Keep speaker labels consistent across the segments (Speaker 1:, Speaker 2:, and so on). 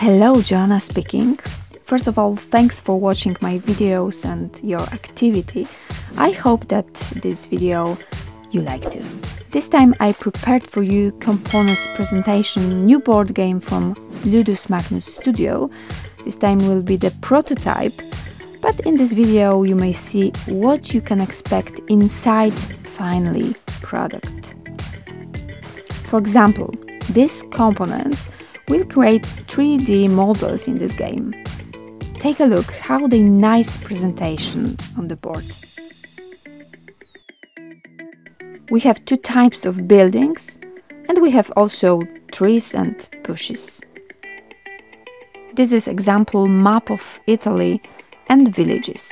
Speaker 1: Hello, Joanna speaking. First of all, thanks for watching my videos and your activity. I hope that this video you like too. This time I prepared for you Components presentation new board game from Ludus Magnus Studio. This time will be the prototype, but in this video you may see what you can expect inside finally product. For example, these components We'll create 3D models in this game. Take a look how the nice presentation on the board. We have two types of buildings and we have also trees and bushes. This is example map of Italy and villages.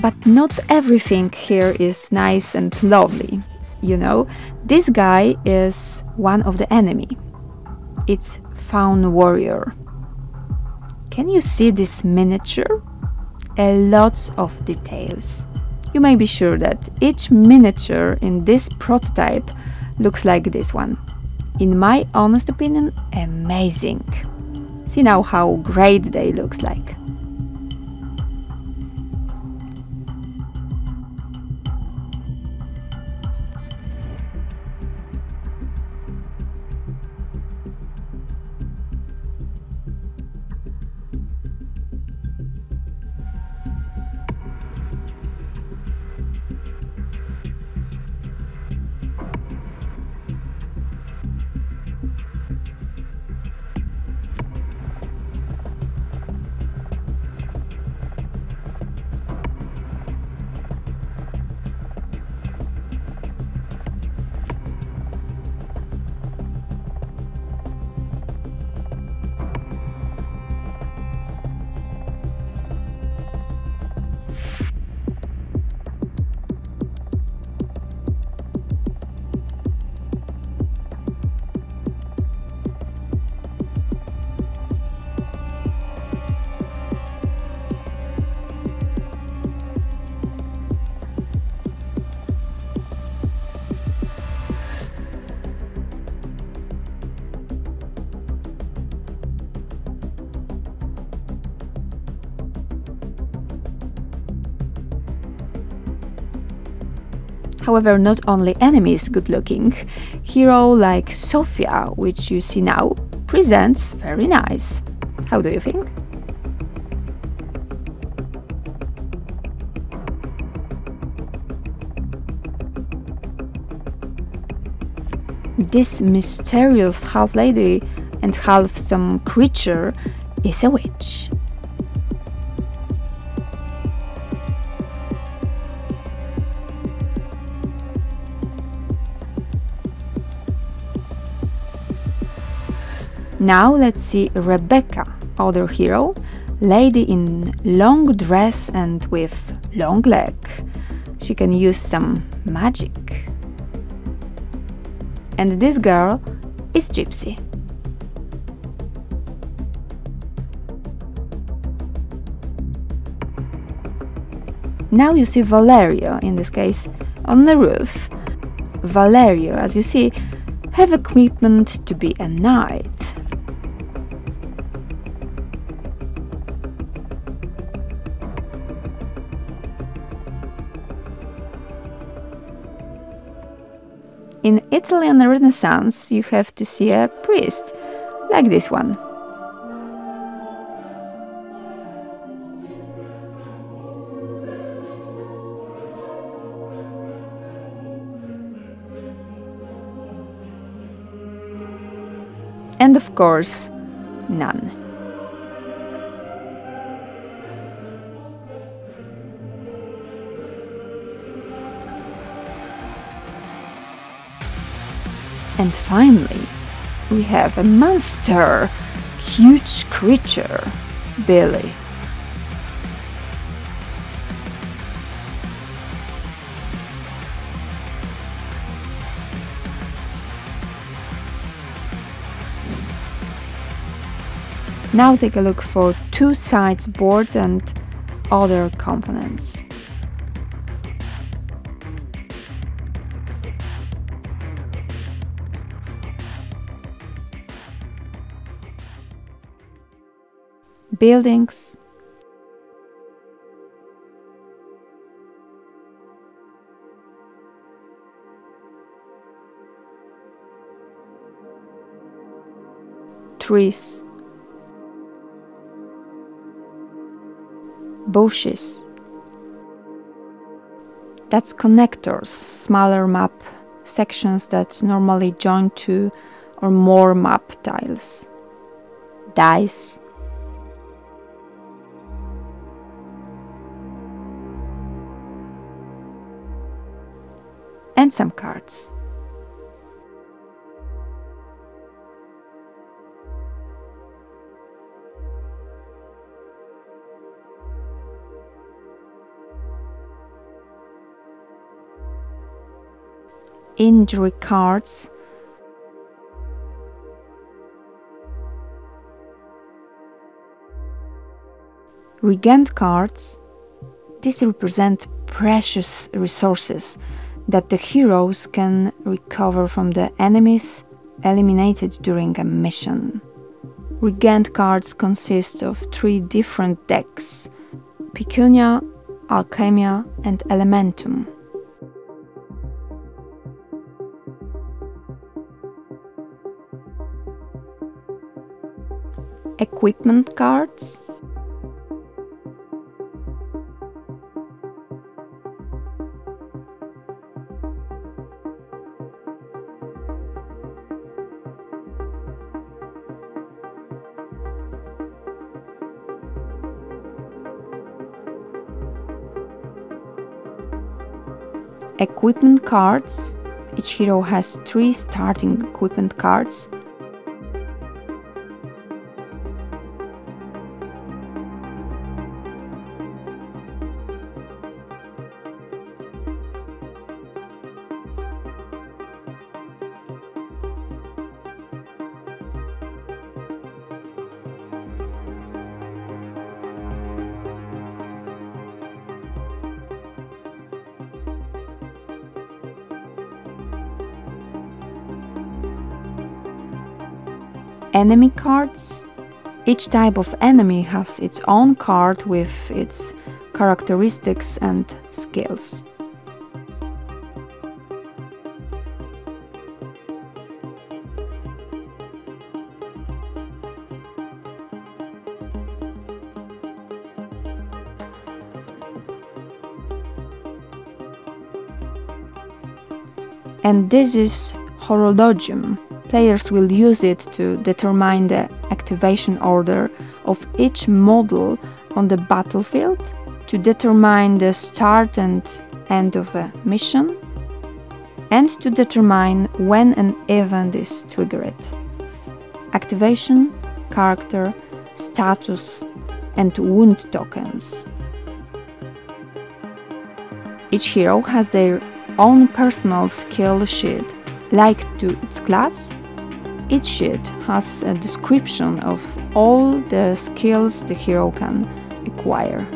Speaker 1: But not everything here is nice and lovely. You know, this guy is one of the enemy. It's Faun Warrior. Can you see this miniature? A lot of details. You may be sure that each miniature in this prototype looks like this one. In my honest opinion, amazing. See now how great they looks like. However, not only enemies good looking, hero like Sofia, which you see now, presents very nice. How do you think? This mysterious half lady and half some creature is a witch. Now let's see Rebecca, other hero, lady in long dress and with long leg. She can use some magic. And this girl is Gypsy. Now you see Valerio, in this case, on the roof. Valerio, as you see, have equipment to be a knight. In Italian Renaissance, you have to see a priest, like this one. And of course, nun. And finally, we have a monster, huge creature, Billy. Now take a look for two sides board and other components. Buildings trees, bushes. That's connectors, smaller map sections that normally join two or more map tiles. Dice. And some cards. injury cards. Reagent cards, these represent precious resources that the heroes can recover from the enemies eliminated during a mission. Reagent cards consist of three different decks Pecunia, Alchemia, and Elementum. equipment cards equipment cards. Each hero has three starting equipment cards enemy cards. Each type of enemy has its own card with its characteristics and skills. And this is Horologium. Players will use it to determine the activation order of each model on the battlefield, to determine the start and end of a mission, and to determine when an event is triggered. Activation, character, status, and wound tokens. Each hero has their own personal skill sheet, like to its class, each sheet has a description of all the skills the hero can acquire.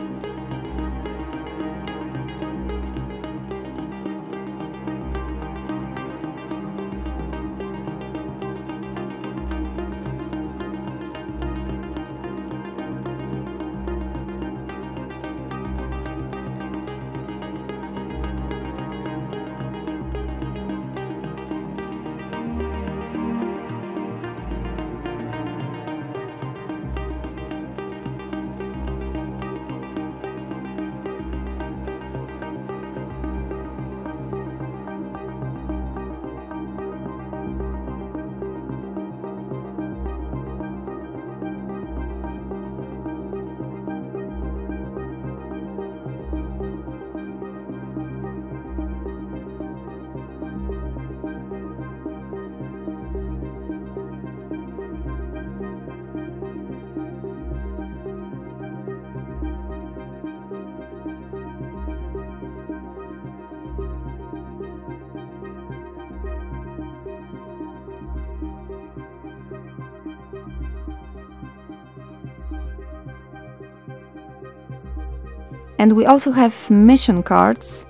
Speaker 1: And we also have mission cards.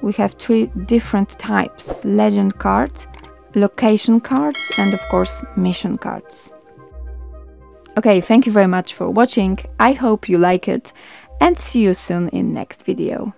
Speaker 1: We have three different types legend card, location cards, and of course, mission cards. Okay, thank you very much for watching. I hope you like it and see you soon in next video.